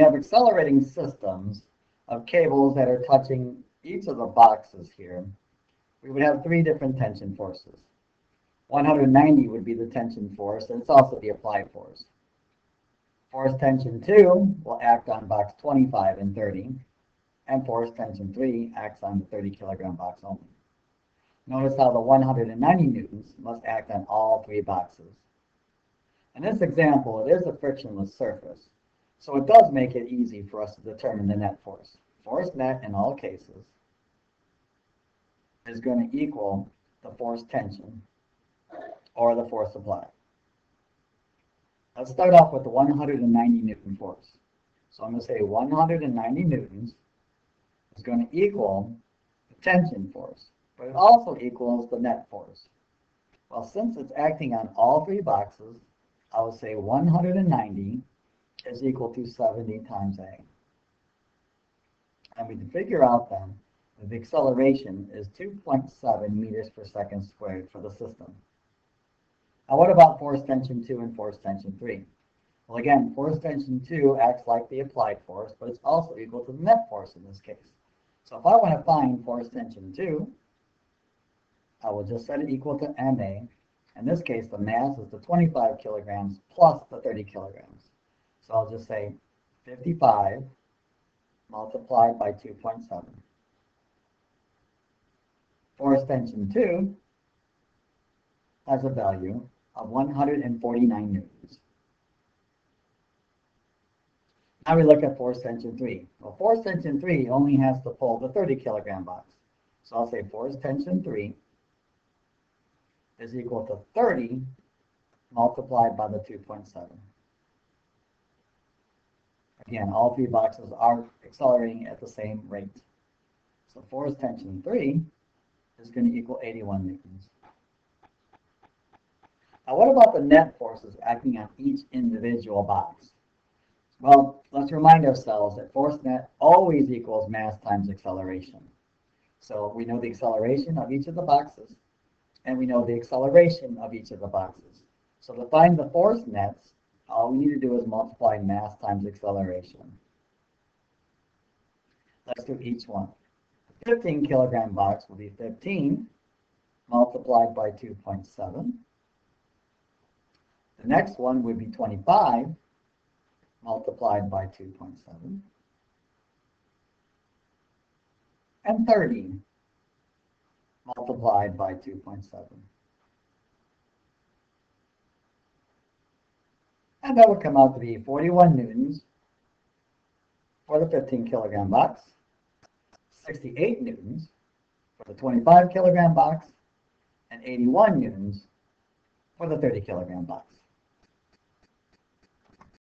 have accelerating systems of cables that are touching each of the boxes here, we would have three different tension forces. 190 would be the tension force, and it's also the applied force. Force tension 2 will act on box 25 and 30, and force tension 3 acts on the 30 kilogram box only. Notice how the 190 newtons must act on all three boxes. In this example, it is a frictionless surface, so it does make it easy for us to determine the net force. Force net in all cases is going to equal the force tension or the force applied. Let's start off with the 190 newton force. So I'm going to say 190 newtons is going to equal the tension force, but it also equals the net force. Well, since it's acting on all three boxes, I will say 190 is equal to 70 times A. And we can figure out then that the acceleration is 2.7 meters per second squared for the system. Now what about force tension 2 and force tension 3? Well again, force tension 2 acts like the applied force, but it's also equal to the net force in this case. So if I want to find force tension 2, I will just set it equal to MA. In this case, the mass is the 25 kilograms plus the 30 kilograms. So I'll just say 55 multiplied by 2.7. Force tension 2 has a value of 149 newtons. Now we look at force tension 3. Well, force tension 3 only has to pull the 30 kilogram box. So I'll say force tension 3 is equal to 30 multiplied by the 2.7. Again, all three boxes are accelerating at the same rate. So force tension 3 is going to equal 81 newtons. Now what about the net forces acting on each individual box? Well, let's remind ourselves that force net always equals mass times acceleration. So we know the acceleration of each of the boxes, and we know the acceleration of each of the boxes. So to find the force nets, all we need to do is multiply mass times acceleration. Let's do each one. The 15 kilogram box will be 15 multiplied by 2.7. The next one would be 25 multiplied by 2.7. And 30 multiplied by 2.7. And that would come out to be 41 newtons for the 15 kilogram box, 68 newtons for the 25 kilogram box, and 81 newtons for the 30 kilogram box.